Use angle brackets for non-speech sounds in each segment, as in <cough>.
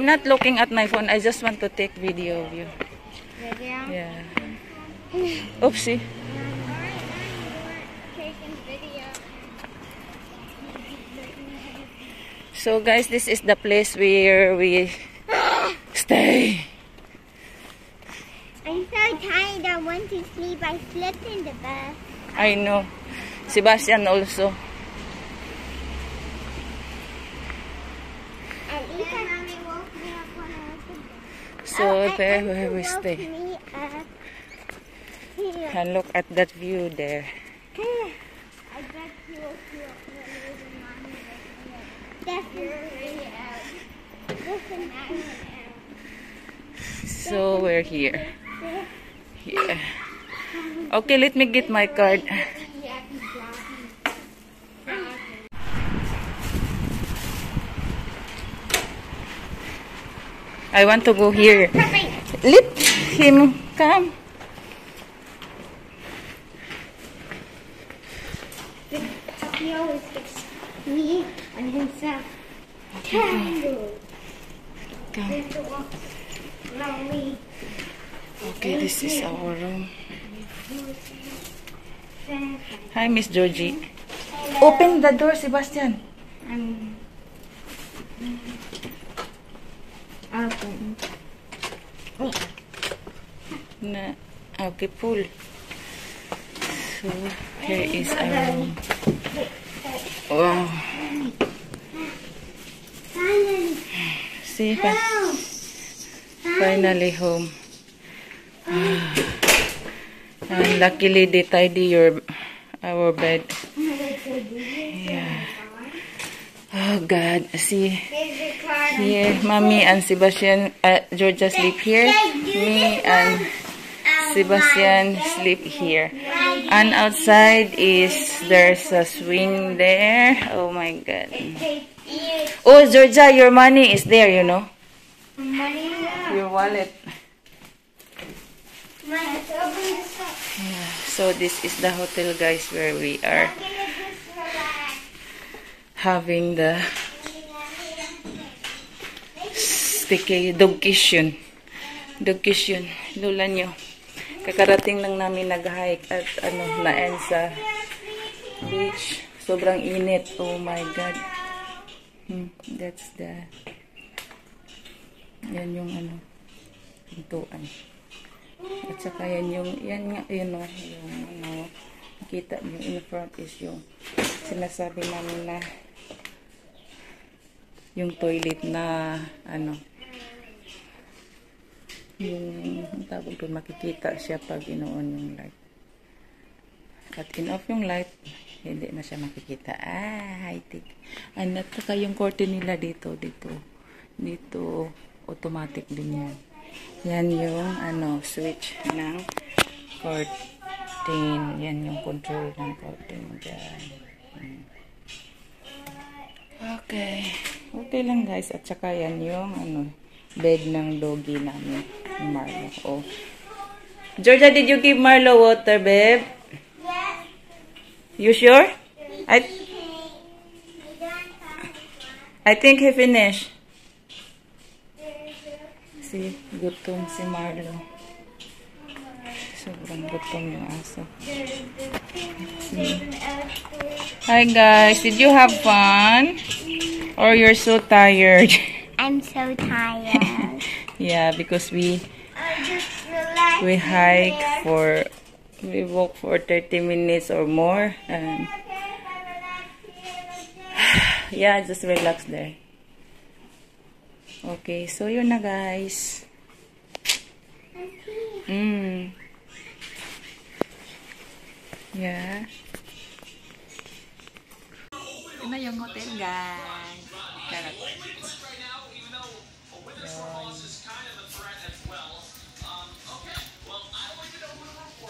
I'm not looking at my phone. I just want to take video of you. Video. Yeah. Oopsie. So guys, this is the place where we stay. I'm so tired. I want to sleep. I slept in the bed. I know. Sebastian also. And Ethan mommy woke me up when I was in bed. So Oh, there where we stay. here. And look at that view there. I bet you up when even mommy woke me up. Definitely. Definitely. So we're here. Yeah. Okay, let me get my card. I want to go here. Let him come. He always gets me and himself. Tangled. Come. We have to walk slowly. Okay, this is our room. Hi, Miss Georgie. Open the door, Sebastian. Um, open. Na, okay, pull. So, here is our room. Wow. Finally. See, fi- finally home. Ah. And luckily, they tidy your our bed. Yeah. Oh God, see. Here, mommy and Sebastian, uh, Georgia sleep here. Me and Sebastian sleep here. And outside is, there's a swing there. Oh my God. Oh, Georgia, your money is there, you know. Your wallet. Up. So this is the hotel, guys, where we are I'm gonna relax. having the staycation, dogcation. Dogcation. Lula nyo. Kakarating lang namin nag-hike at ano, naan sa beach. Sobrang init. Oh my God. Hmm, that's the yan yung ano pintuan. At saka yan yung yan nga yun oh, yung ano nakita nyo in front is yung sinasabi namin na yung toilet na ano yung tawag doon makikita siya pag inoon yung light. At in-off yung light hindi na siya makikita. Ah high-tech and at yung curtain nila dito dito. Dito automatic din yan. Yan yung ano switch ng curtain. Yan yung control ng curtain dyan. Hmm. okay. Okay lang guys. At saka yan yung ano bed ng doggy namin Marlo oh Georgia did you give Marlo water babe Yes. you sure I. I think he finished si gutom si Marlo sobrang gutom yung aso Hi guys, did you have fun? Or you're so tired? <laughs> I'm so tired. <laughs> yeah, because we just we hike for we walk for 30 minutes or more and <sighs> yeah, just relax there. Okay, so yun na guys. Mm. Yeah. Ito na yung hotel guys.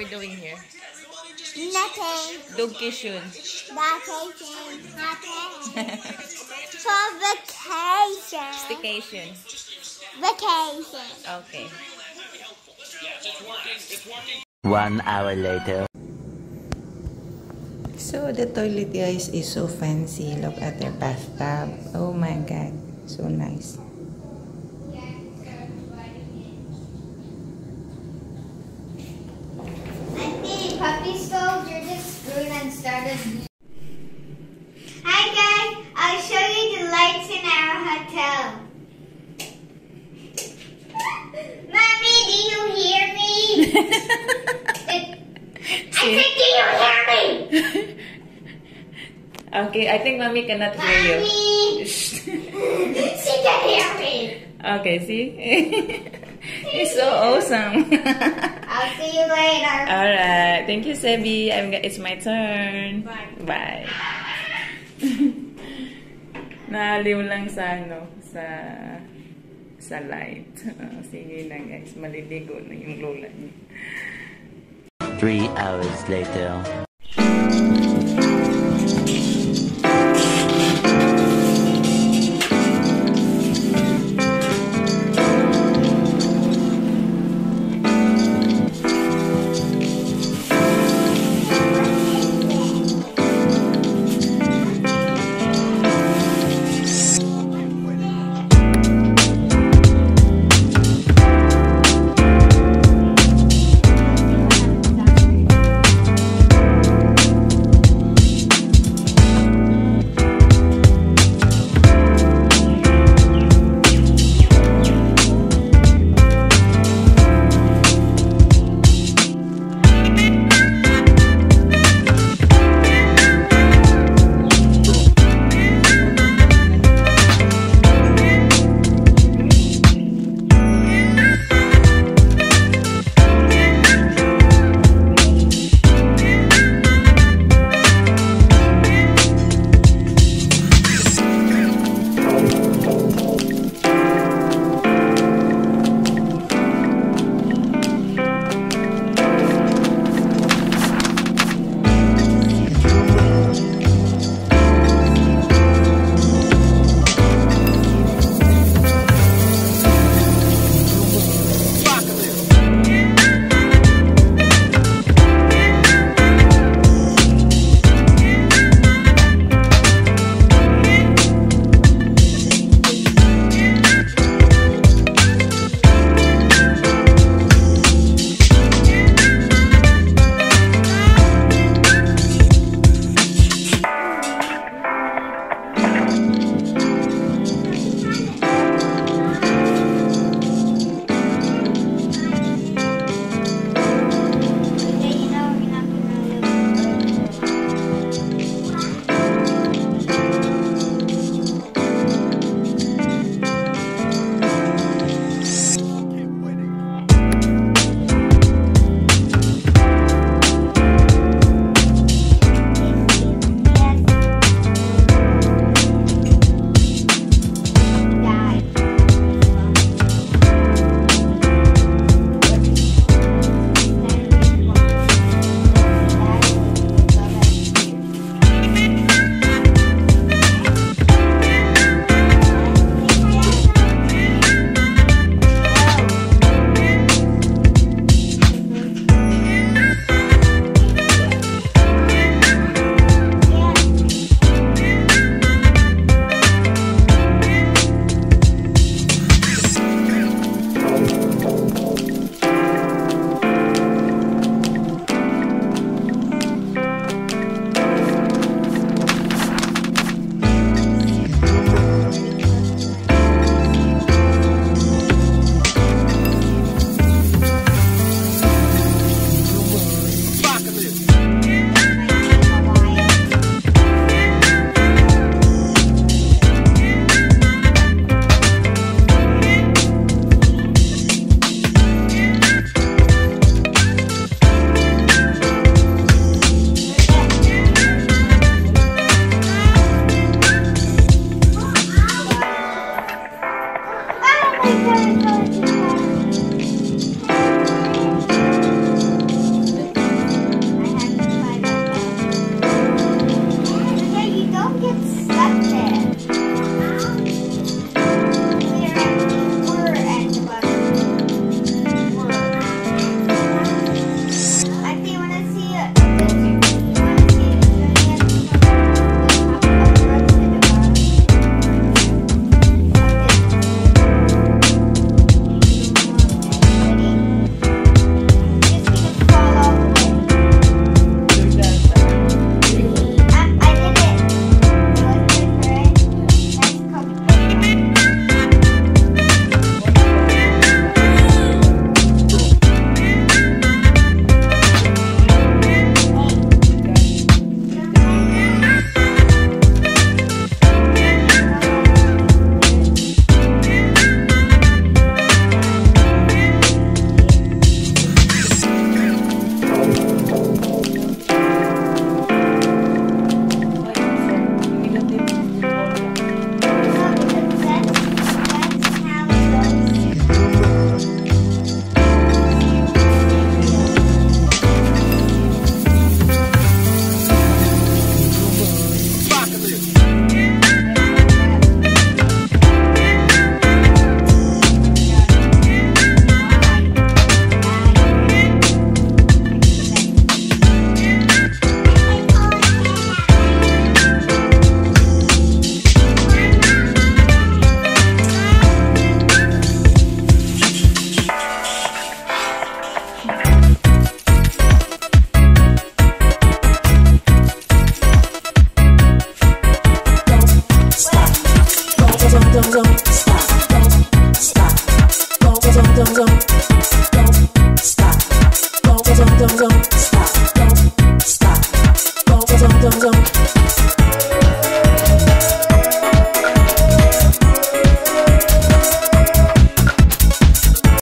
we doing here? nothing. Vacation. Vacation. Nothing. For vacation. Staycation. Vacation. Okay. One hour later. So the toilet guys is so fancy. Look at their bathtub. Oh my god. So nice. I think puppy stove, you're just screwed and. Hi guys, I'll show you the lights in our hotel. <laughs> Mommy, do you hear me? <laughs> I said, do you hear me? <laughs> Okay, I think mommy cannot hear you. Mommy, she can hear me. okay, see? He's so awesome. I'll see you later. Alright. Thank you, Sebi. I'm, it's my turn. Bye. Bye. <laughs> Naaliw lang sa ano, sa sa light. Ah, sige na guys, maliligo na yung lola niya. Three hours later.